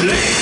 Leave!